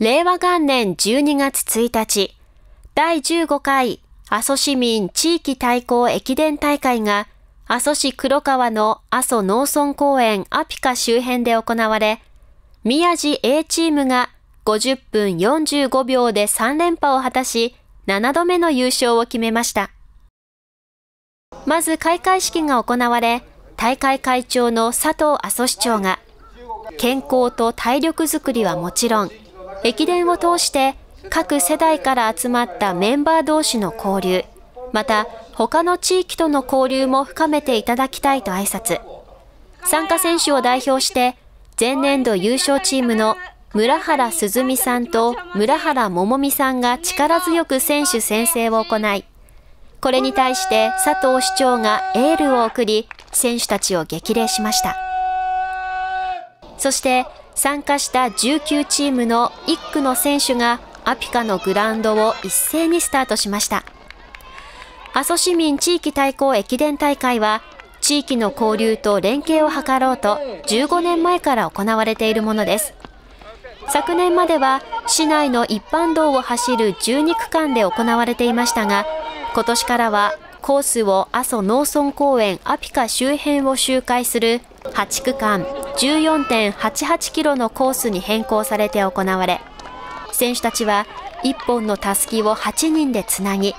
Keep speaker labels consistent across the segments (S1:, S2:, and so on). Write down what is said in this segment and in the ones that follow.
S1: 令和元年12月1日、第15回阿蘇市民地域対抗駅伝大会が阿蘇市黒川の阿蘇農村公園アピカ周辺で行われ、宮地 A チームが50分45秒で3連覇を果たし、7度目の優勝を決めました。まず開会式が行われ、大会会長の佐藤阿蘇市長が、健康と体力づくりはもちろん、駅伝を通して各世代から集まったメンバー同士の交流、また他の地域との交流も深めていただきたいと挨拶。参加選手を代表して、前年度優勝チームの村原鈴美さんと村原桃美さんが力強く選手宣誓を行い、これに対して佐藤市長がエールを送り、選手たちを激励しました。そして参加した19チームの1区の選手がアピカのグラウンドを一斉にスタートしました。阿蘇市民地域対抗駅伝大会は地域の交流と連携を図ろうと15年前から行われているものです。昨年までは市内の一般道を走る12区間で行われていましたが、今年からはコースを阿蘇農村公園アピカ周辺を周回する8区間14.88キロのコースに変更されて行われ、選手たちは1本のたすきを8人でつなぎ、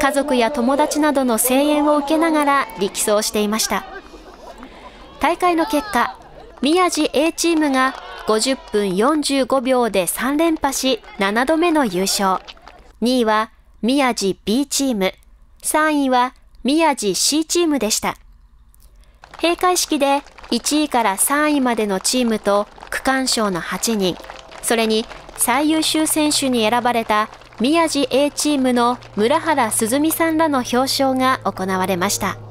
S1: 家族や友達などの声援を受けながら力走していました。大会の結果、宮地 A チームが50分45秒で3連覇し7度目の優勝。2位は宮地 B チーム、3位は宮地 C チームでした。閉会式で1位から3位までのチームと区間賞の8人、それに最優秀選手に選ばれた宮地 A チームの村原鈴美さんらの表彰が行われました。